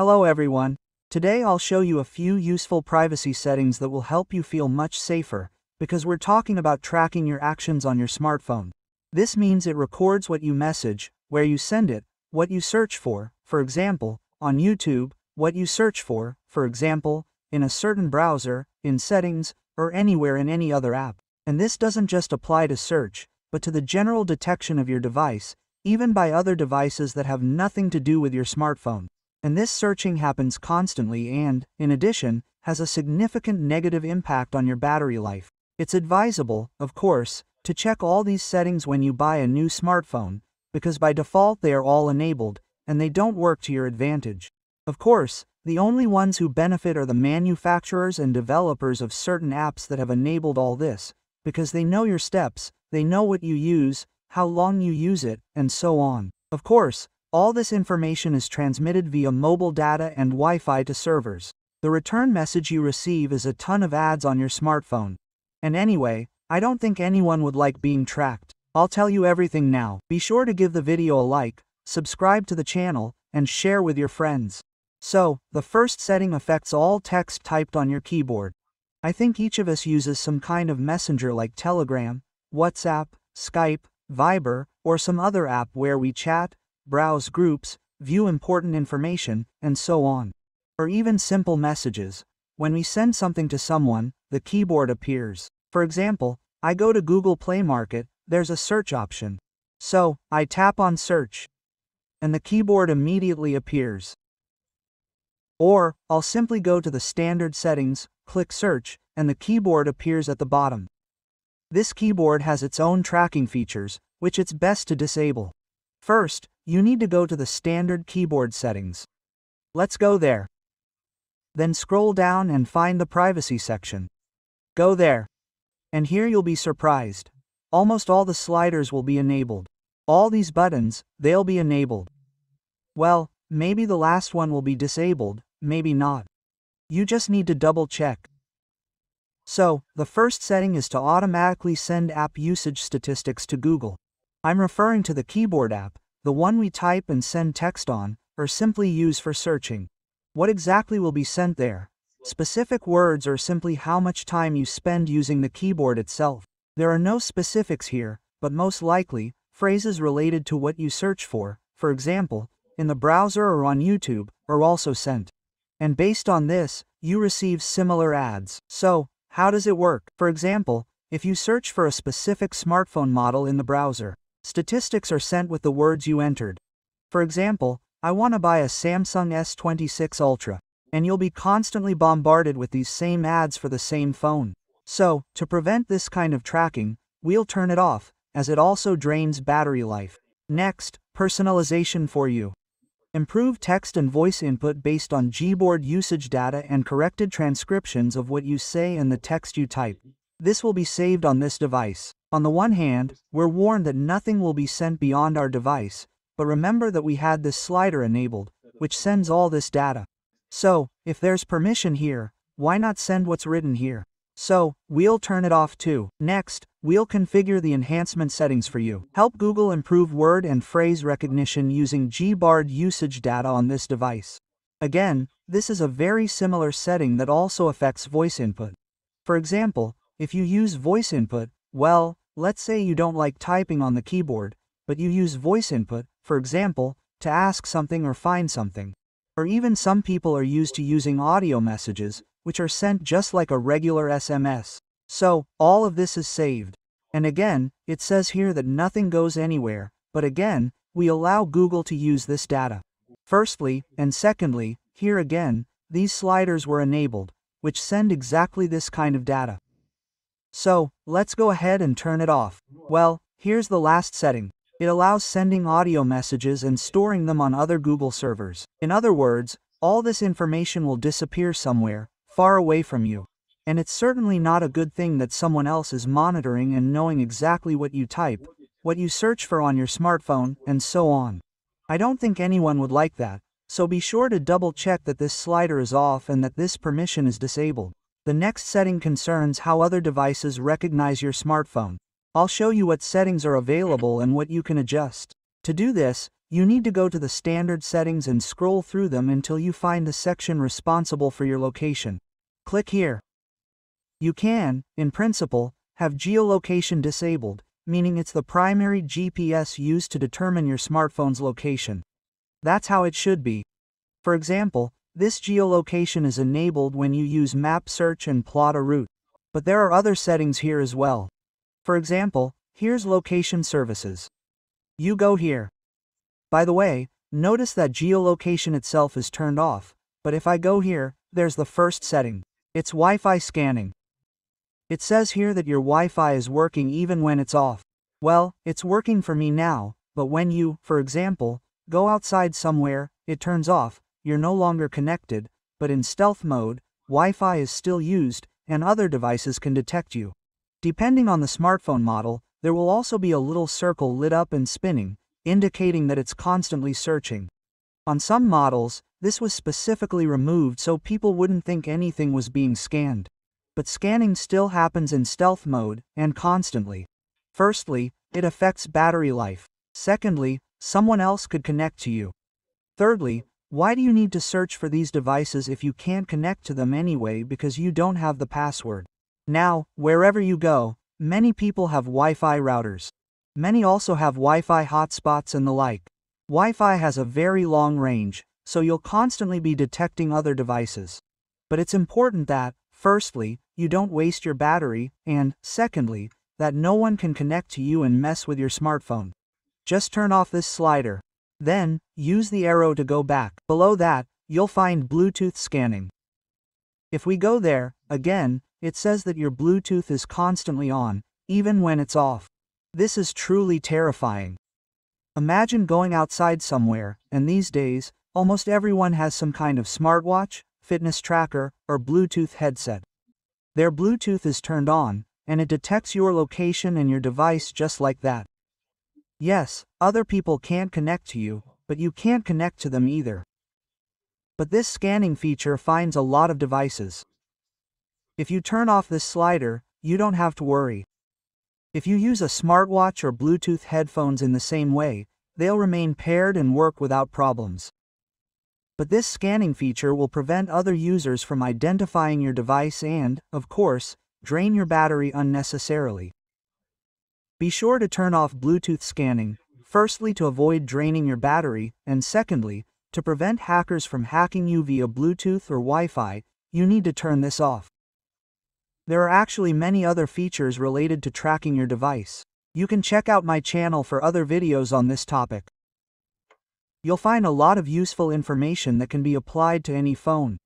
Hello everyone. Today I'll show you a few useful privacy settings that will help you feel much safer, because we're talking about tracking your actions on your smartphone. This means it records what you message, where you send it, what you search for, for example, on YouTube, what you search for, for example, in a certain browser, in settings, or anywhere in any other app. And this doesn't just apply to search, but to the general detection of your device, even by other devices that have nothing to do with your smartphone. And this searching happens constantly and, in addition, has a significant negative impact on your battery life. It's advisable, of course, to check all these settings when you buy a new smartphone, because by default they are all enabled, and they don't work to your advantage. Of course, the only ones who benefit are the manufacturers and developers of certain apps that have enabled all this, because they know your steps, they know what you use, how long you use it, and so on. Of course, all this information is transmitted via mobile data and Wi-Fi to servers. The return message you receive is a ton of ads on your smartphone. And anyway, I don't think anyone would like being tracked. I'll tell you everything now. Be sure to give the video a like, subscribe to the channel, and share with your friends. So, the first setting affects all text typed on your keyboard. I think each of us uses some kind of messenger like Telegram, WhatsApp, Skype, Viber, or some other app where we chat, browse groups, view important information, and so on. Or even simple messages. When we send something to someone, the keyboard appears. For example, I go to Google Play Market, there's a search option. So, I tap on search. And the keyboard immediately appears. Or, I'll simply go to the standard settings, click search, and the keyboard appears at the bottom. This keyboard has its own tracking features, which it's best to disable. First, you need to go to the standard keyboard settings. Let's go there. Then scroll down and find the privacy section. Go there. And here you'll be surprised. Almost all the sliders will be enabled. All these buttons, they'll be enabled. Well, maybe the last one will be disabled, maybe not. You just need to double check. So, the first setting is to automatically send app usage statistics to Google. I'm referring to the keyboard app, the one we type and send text on, or simply use for searching. What exactly will be sent there? Specific words or simply how much time you spend using the keyboard itself. There are no specifics here, but most likely, phrases related to what you search for, for example, in the browser or on YouTube, are also sent. And based on this, you receive similar ads. So, how does it work? For example, if you search for a specific smartphone model in the browser, statistics are sent with the words you entered. For example, I want to buy a Samsung S26 Ultra and you'll be constantly bombarded with these same ads for the same phone. So, to prevent this kind of tracking, we'll turn it off, as it also drains battery life. Next, personalization for you. Improve text and voice input based on Gboard usage data and corrected transcriptions of what you say and the text you type. This will be saved on this device. On the one hand, we're warned that nothing will be sent beyond our device, but remember that we had this slider enabled, which sends all this data. So, if there's permission here, why not send what's written here? So, we'll turn it off too. Next, we'll configure the enhancement settings for you. Help Google improve word and phrase recognition using Gboard usage data on this device. Again, this is a very similar setting that also affects voice input. For example, if you use voice input, well, let's say you don't like typing on the keyboard, but you use voice input, for example, to ask something or find something. Or even some people are used to using audio messages, which are sent just like a regular SMS. So, all of this is saved. And again, it says here that nothing goes anywhere, but again, we allow Google to use this data. Firstly, and secondly, here again, these sliders were enabled, which send exactly this kind of data. So, let's go ahead and turn it off. Well, here's the last setting. It allows sending audio messages and storing them on other Google servers. In other words, all this information will disappear somewhere, far away from you. And it's certainly not a good thing that someone else is monitoring and knowing exactly what you type, what you search for on your smartphone, and so on. I don't think anyone would like that, so be sure to double check that this slider is off and that this permission is disabled. The next setting concerns how other devices recognize your smartphone. I'll show you what settings are available and what you can adjust. To do this, you need to go to the standard settings and scroll through them until you find the section responsible for your location. Click here. You can, in principle, have geolocation disabled, meaning it's the primary GPS used to determine your smartphone's location. That's how it should be. For example, this geolocation is enabled when you use map search and plot a route. But there are other settings here as well. For example, here's location services. You go here. By the way, notice that geolocation itself is turned off, but if I go here, there's the first setting. It's Wi-Fi scanning. It says here that your Wi-Fi is working even when it's off. Well, it's working for me now, but when you, for example, go outside somewhere, it turns off, you're no longer connected, but in stealth mode, Wi-Fi is still used, and other devices can detect you. Depending on the smartphone model, there will also be a little circle lit up and spinning, indicating that it's constantly searching. On some models, this was specifically removed so people wouldn't think anything was being scanned. But scanning still happens in stealth mode, and constantly. Firstly, it affects battery life. Secondly, someone else could connect to you. Thirdly, why do you need to search for these devices if you can't connect to them anyway because you don't have the password? Now, wherever you go, many people have Wi-Fi routers. Many also have Wi-Fi hotspots and the like. Wi-Fi has a very long range, so you'll constantly be detecting other devices. But it's important that, firstly, you don't waste your battery, and, secondly, that no one can connect to you and mess with your smartphone. Just turn off this slider. Then, use the arrow to go back. Below that, you'll find Bluetooth scanning. If we go there, again, it says that your Bluetooth is constantly on, even when it's off. This is truly terrifying. Imagine going outside somewhere, and these days, almost everyone has some kind of smartwatch, fitness tracker, or Bluetooth headset. Their Bluetooth is turned on, and it detects your location and your device just like that. Yes, other people can't connect to you, but you can't connect to them either. But this scanning feature finds a lot of devices. If you turn off this slider, you don't have to worry. If you use a smartwatch or Bluetooth headphones in the same way, they'll remain paired and work without problems. But this scanning feature will prevent other users from identifying your device and, of course, drain your battery unnecessarily. Be sure to turn off Bluetooth scanning, firstly to avoid draining your battery, and secondly, to prevent hackers from hacking you via Bluetooth or Wi-Fi, you need to turn this off. There are actually many other features related to tracking your device. You can check out my channel for other videos on this topic. You'll find a lot of useful information that can be applied to any phone.